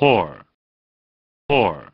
whore, whore.